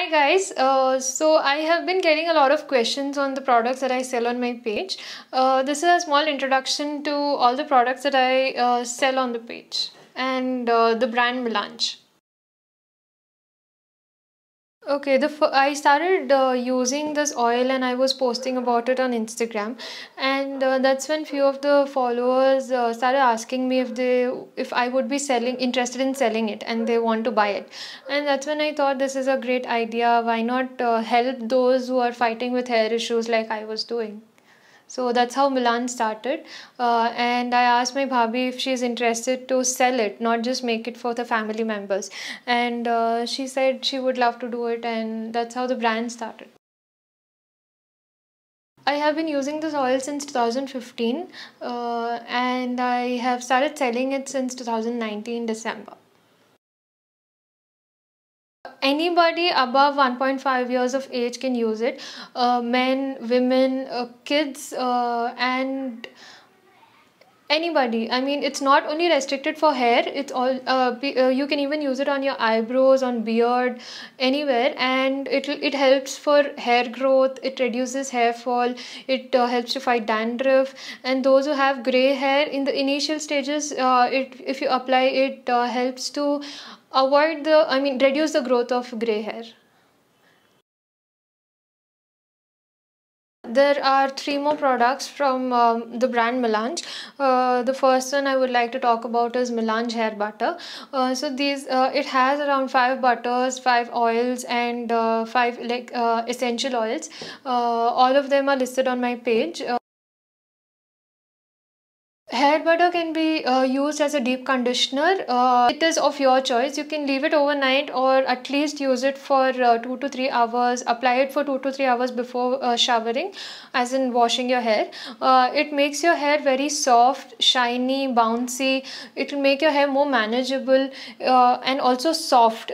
Hi guys, uh, so I have been getting a lot of questions on the products that I sell on my page. Uh, this is a small introduction to all the products that I uh, sell on the page and uh, the brand Melange. Okay, the I started uh, using this oil and I was posting about it on Instagram, and uh, that's when few of the followers uh, started asking me if they if I would be selling interested in selling it and they want to buy it, and that's when I thought this is a great idea. Why not uh, help those who are fighting with hair issues like I was doing? So that's how Melange started. Uh, and I asked my bhabhi if she's interested to sell it, not just make it for the family members. And uh, she said she would love to do it, and that's how the brand started. I have been using this oil since 2015 uh, and I have started selling it since 2019 December anybody above 1.5 years of age can use it. Uh, men women uh, kids uh, and anybody. I mean it's not only restricted for hair it's all uh, uh, you can even use it on your eyebrows on beard anywhere and it it helps for hair growth it reduces hair fall it uh, helps to fight dandruff and those who have gray hair in the initial stages uh, it if you apply it uh, helps to avoid the i mean reduce the growth of gray hair there are three more products from um, the brand Melange. Uh, the first one I would like to talk about is Melange hair butter. Uh, so these uh, it has around five butters, five oils, and uh, five like uh, essential oils. Uh, all of them are listed on my page. Hair butter can be uh, used as a deep conditioner. Uh, it is of your choice. You can leave it overnight or at least use it for uh, 2 to 3 hours. Apply it for 2 to 3 hours before uh, showering as in washing your hair. Uh, it makes your hair very soft, shiny, bouncy. It will make your hair more manageable uh, and also soft.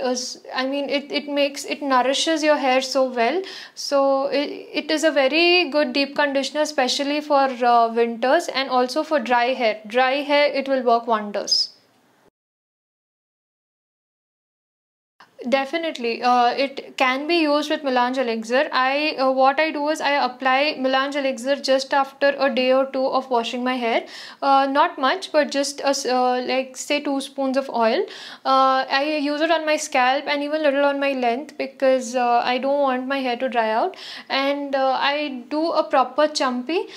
I mean it, it makes it nourishes your hair so well. So it, it is a very good deep conditioner especially for winters and also for dry dry hair. Dry hair it will work wonders Definitely, uh, it can be used with Melange elixir. I uh, what I do is I apply Melange elixir just after a day or two of washing my hair. Uh, not much, but just a, uh, like say two spoons of oil. Uh, I use it on my scalp and even a little on my length because uh, I don't want my hair to dry out. And I do a proper champi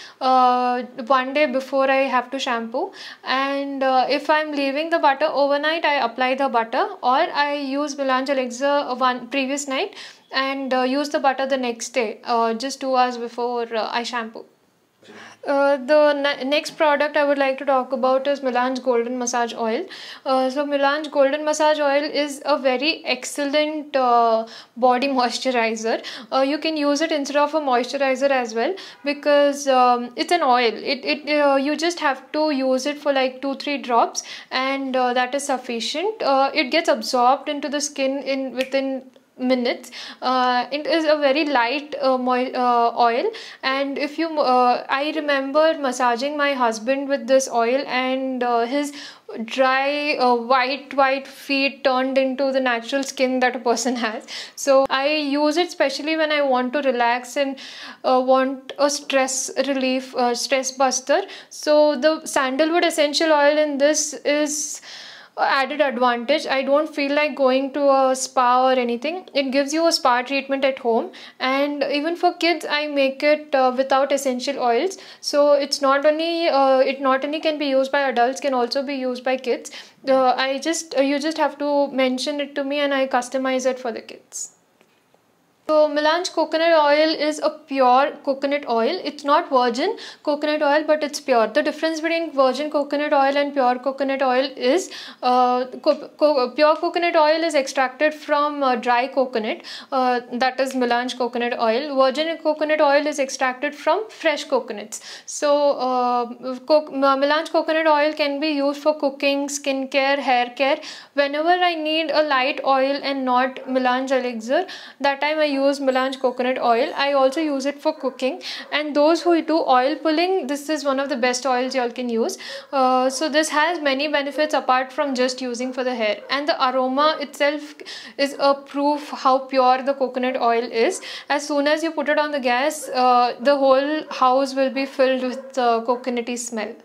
one day before I have to shampoo. And if I'm leaving the butter overnight, I apply the butter or I use Melange elixir one previous night and uh, use the butter the next day uh, just two hours before uh, I shampoo. Uh, the ne next product I would like to talk about is Melange Golden Massage Oil. Uh, so Melange Golden Massage Oil is a very excellent uh, body moisturizer. Uh, you can use it instead of a moisturizer as well because um, it's an oil. It, it uh, You just have to use it for like 2-3 drops and uh, that is sufficient. it gets absorbed into the skin in within minutes uh, it is a very light uh, uh, oil. And if you uh, i remember massaging my husband with this oil and uh, his dry uh, white white feet turned into the natural skin that a person has. So i use it especially when i want to relax and want a stress relief stress buster. So the sandalwood essential oil in this is added advantage. I don't feel like going to a spa or anything. It gives you a spa treatment at home. And even for kids i make it uh, without essential oils. So it's not only uh, it not only can be used by adults can also be used by kids. Uh, i just you just have to mention it to me and i customize it for the kids so Melange coconut oil is a pure coconut oil. It's not virgin coconut oil but it's pure. The difference between virgin coconut oil and pure coconut oil is uh, co co pure coconut oil is extracted from uh, dry coconut uh, that is Melange coconut oil. Virgin coconut oil is extracted from fresh coconuts. So uh, co Melange coconut oil can be used for cooking, skincare, hair care. Whenever I need a light oil and not Melange elixir that time I use use Melange coconut oil. I also use it for cooking and those who do oil pulling this is one of the best oils y'all can use. Uh, so this has many benefits apart from just using for the hair and the aroma itself is a proof how pure the coconut oil is. As soon as you put it on the gas uh, the whole house will be filled with uh, coconutty smell.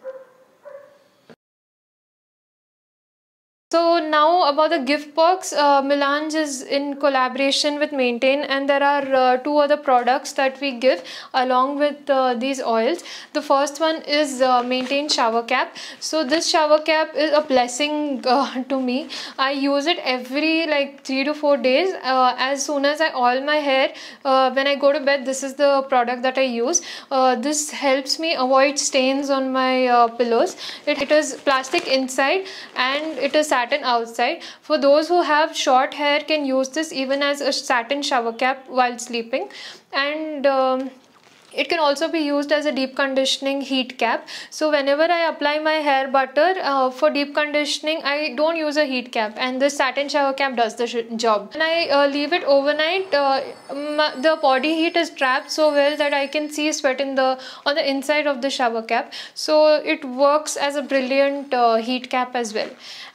So now about the gift box, uh, Melange is in collaboration with Manetain and there are uh, two other products that we give along with uh, these oils. The first one is uh, Manetain shower cap. So this shower cap is a blessing uh, to me. I use it every like three to four days. Uh, as soon as I oil my hair, when I go to bed, this is the product that I use. this helps me avoid stains on my pillows. It, it is plastic inside and it is outside. For those who have short hair can use this even as a satin shower cap while sleeping and um, it can also be used as a deep conditioning heat cap. So whenever I apply my hair butter uh, for deep conditioning, I don't use a heat cap and this satin shower cap does the job. When I uh, leave it overnight, uh, the body heat is trapped so well that I can see sweat in the on the inside of the shower cap. So it works as a brilliant uh, heat cap as well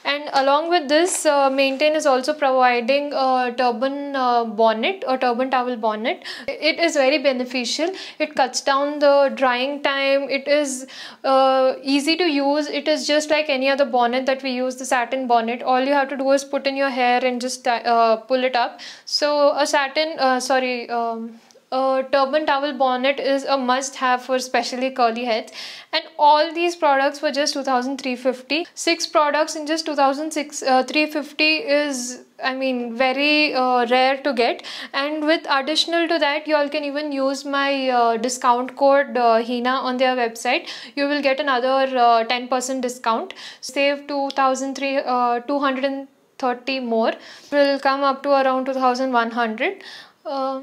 and along with this uh, Manetain is also providing a turban bonnet or turban towel bonnet it is very beneficial it cuts down the drying time. It is uh, easy to use. It is just like any other bonnet that we use the satin bonnet. All you have to do is put in your hair and just uh, pull it up. So a satin uh, sorry um, a turban towel bonnet is a must have for especially curly heads. And all these products were just 2350 six products in just 2600 uh, 350 is I mean very uh, rare to get. And with additional to that you all can even use my uh, discount code uh, HEENA on their website. You will get another 10% uh, discount. Save 2330 uh, more. Will come up to around 2100 uh,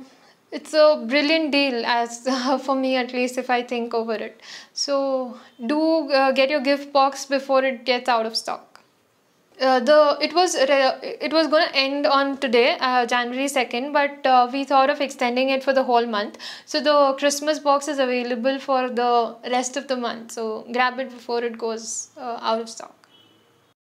it's a brilliant deal as for me at least if I think over it. So do uh, get your gift box before it gets out of stock. Uh, the it was it was going to end on today uh, January 2nd but uh, we thought of extending it for the whole month. So the Christmas box is available for the rest of the month. So grab it before it goes uh, out of stock